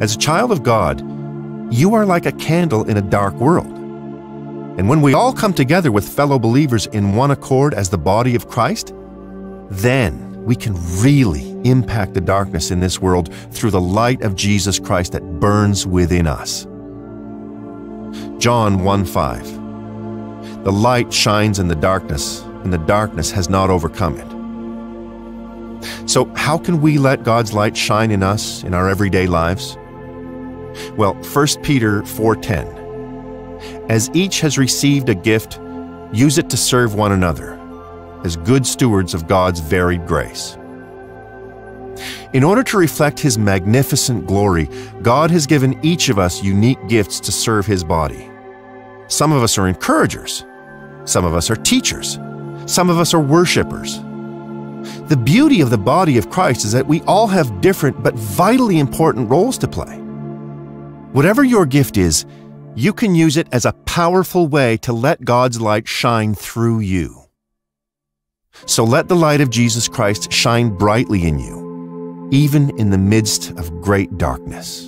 As a child of God, you are like a candle in a dark world. And when we all come together with fellow believers in one accord as the body of Christ, then we can really impact the darkness in this world through the light of Jesus Christ that burns within us. John 1 5 The light shines in the darkness, and the darkness has not overcome it. So, how can we let God's light shine in us in our everyday lives? Well, 1 Peter 4:10 As each has received a gift, use it to serve one another as good stewards of God's varied grace. In order to reflect His magnificent glory, God has given each of us unique gifts to serve His body. Some of us are encouragers, some of us are teachers, some of us are worshipers. The beauty of the body of Christ is that we all have different but vitally important roles to play. Whatever your gift is, you can use it as a powerful way to let God's light shine through you. So let the light of Jesus Christ shine brightly in you, even in the midst of great darkness.